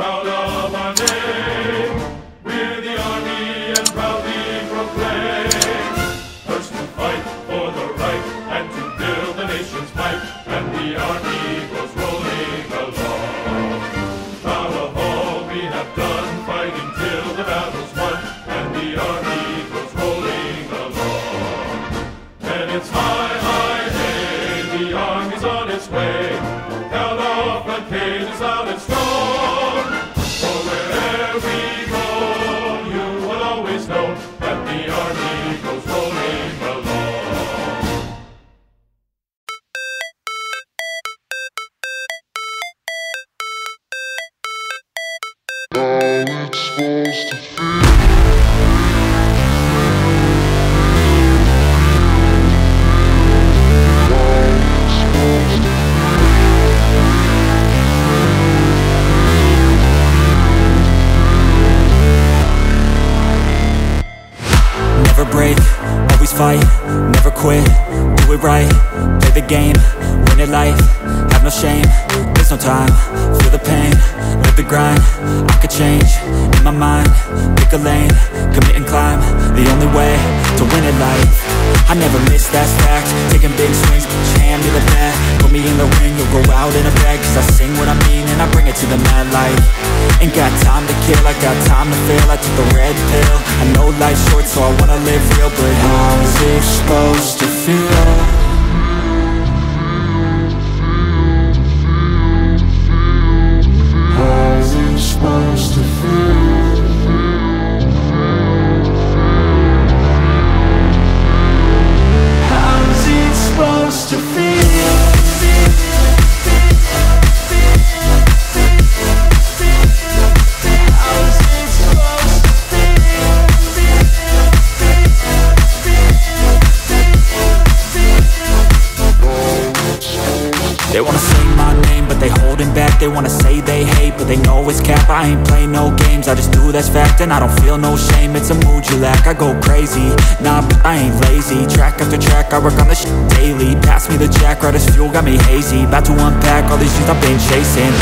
proud of our name. We're the army and proudly proclaim. First to fight for the right and to build the nation's might, and the army goes rolling along. Proud of all we have done, fighting till the battle's won, and the army goes rolling along. And it's high, high day, the army's on its way. Count off and cage is out its way. know that the army goes rolling along. Now it's supposed to feel. Fight, never quit, do it right, play the game, win it life, have no shame, there's no time, feel the pain, live the grind, I could change, in my mind, pick a lane, commit and climb, the only way to win it life, I never miss that fact, taking big swings, hand to the out in a bag, cause I sing what I mean and I bring it to the mad light, ain't got time to kill, I got time to feel, I took the red pill, I know life's short so I wanna live real, but how's it supposed to feel? They wanna say my name, but they holding back. They wanna say they hate, but they know it's cap. I ain't play no games, I just do that's fact. And I don't feel no shame, it's a mood you lack. I go crazy, nah, but I ain't lazy. Track after track, I work on this shit daily. Pass me the jack, right as fuel, got me hazy. About to unpack all these things I've been chasing